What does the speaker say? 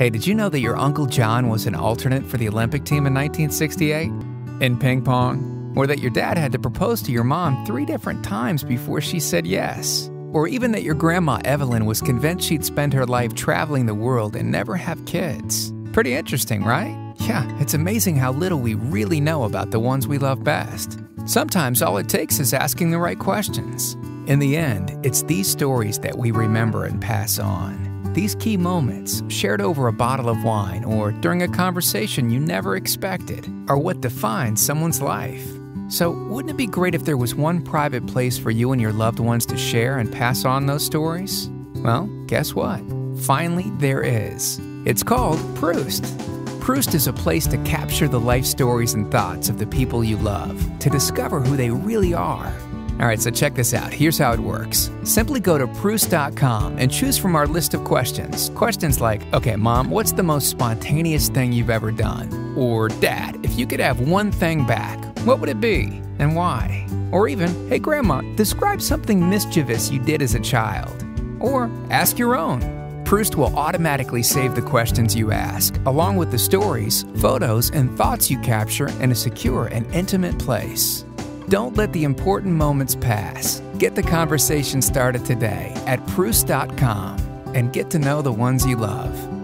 Hey, did you know that your Uncle John was an alternate for the Olympic team in 1968? In ping pong? Or that your dad had to propose to your mom three different times before she said yes? Or even that your grandma Evelyn was convinced she'd spend her life traveling the world and never have kids? Pretty interesting, right? Yeah, it's amazing how little we really know about the ones we love best. Sometimes all it takes is asking the right questions. In the end, it's these stories that we remember and pass on. These key moments, shared over a bottle of wine or during a conversation you never expected, are what define someone's life. So, wouldn't it be great if there was one private place for you and your loved ones to share and pass on those stories? Well, guess what? Finally, there is. It's called Proust. Proust is a place to capture the life stories and thoughts of the people you love, to discover who they really are. All right, so check this out. Here's how it works. Simply go to Proust.com and choose from our list of questions. Questions like, okay, mom, what's the most spontaneous thing you've ever done? Or, dad, if you could have one thing back, what would it be and why? Or even, hey, grandma, describe something mischievous you did as a child. Or ask your own. Proust will automatically save the questions you ask, along with the stories, photos, and thoughts you capture in a secure and intimate place. Don't let the important moments pass. Get the conversation started today at Proust.com and get to know the ones you love.